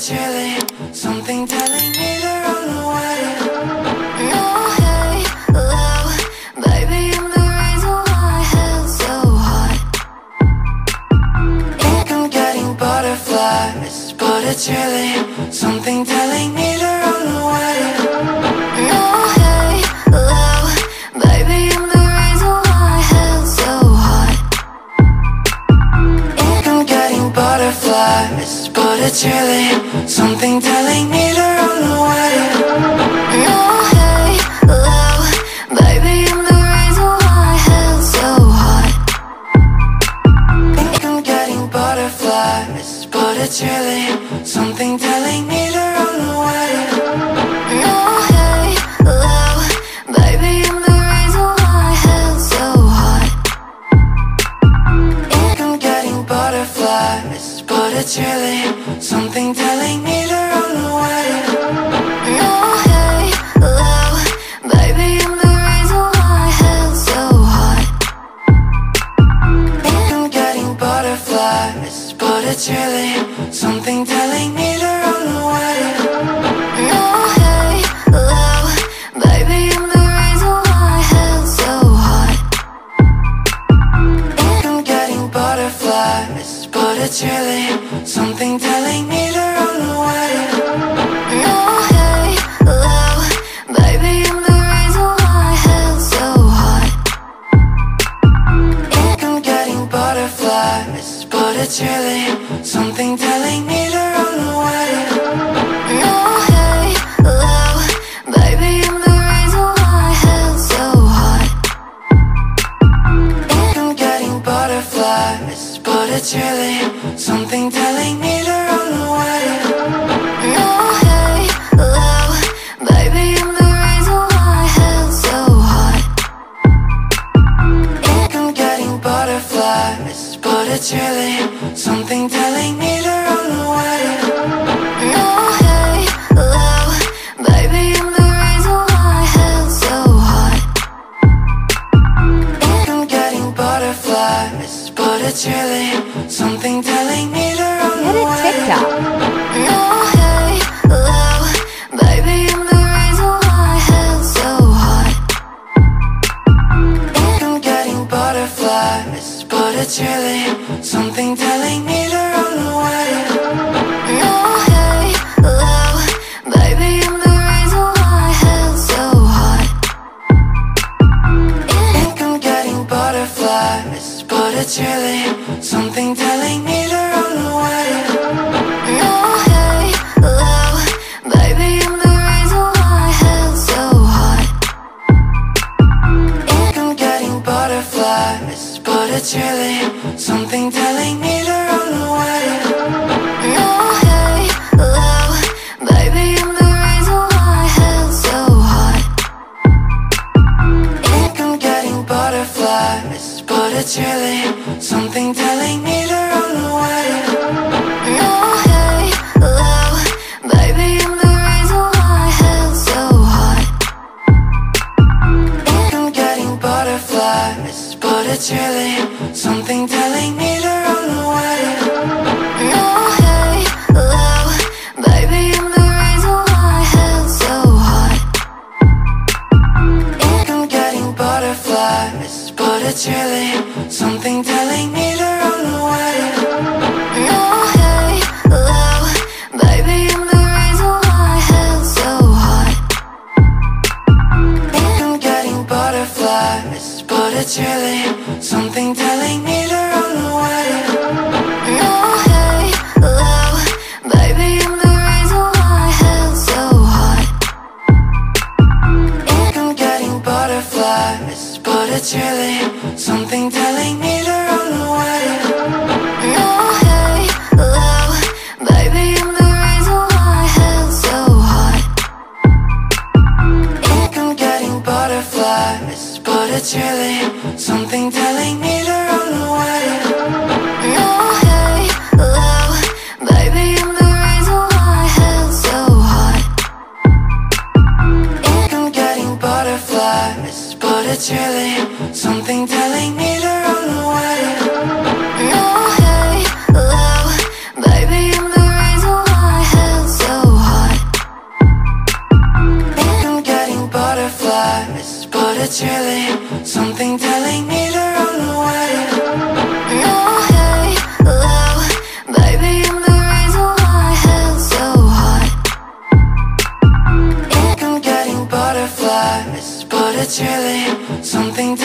it's really something telling me to run away. No baby, I'm the reason why hell's so hot. Think I'm getting butterflies, but it's really something telling me it's really something telling me to run away. No halo, baby, I'm the reason why hell's so hot. Think I'm getting butterflies, but it's really something telling me to run away. No halo, baby, I'm the reason why hell's so hot. Think I'm getting butterflies, but it's really something telling me to run away. No halo, baby, I'm the reason why hell's so hot. I'm getting butterflies, but it's really something telling me to run away. No halo, baby, I'm the reason why hell's so hot. I'm getting butterflies, but it's really something telling me to run away. It's really something telling me to run away. No halo, baby, I'm the reason why hell's so hot. I'm getting butterflies, but it's really butterflies, but it's really something telling me to run away. No halo, baby, I'm the reason why hell's so hot. I'm getting butterflies, but it's really something telling me to run away. No it's really something telling me to run away. No, hey, baby, I'm the reason why so I'm getting butterflies, but it's really something telling me to run away. it's really something telling me to run away. No, hey, baby, I'm the reason why so hot I'm getting butterflies, but it's really something telling me to run away. No, hey, baby, I'm the reason why so hot I'm getting butterflies, but it's really Something telling me to run away. No, hey, love, Baby, I'm the reason why hell's so hot Think I'm getting butterflies But it's really something telling me to run away. No, hey, low Baby, I'm the reason why hell's so hot Think I'm getting butterflies But it's really Something telling me to run away. No, hey, low Baby, I'm the reason why hell's so hot And I'm getting butterflies But it's really something telling me to run away. No, hey, low Baby, I'm the reason why hell's so hot And I'm getting butterflies But it's really something